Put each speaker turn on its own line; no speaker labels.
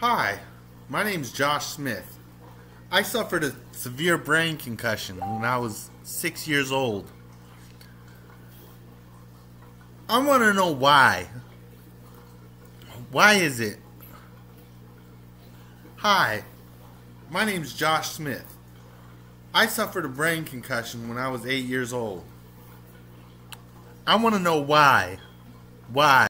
Hi, my name's Josh Smith. I suffered a severe brain concussion when I was six years old. I want to know why. Why is it? Hi, my name's Josh Smith. I suffered a brain concussion when I was eight years old. I want to know why. Why?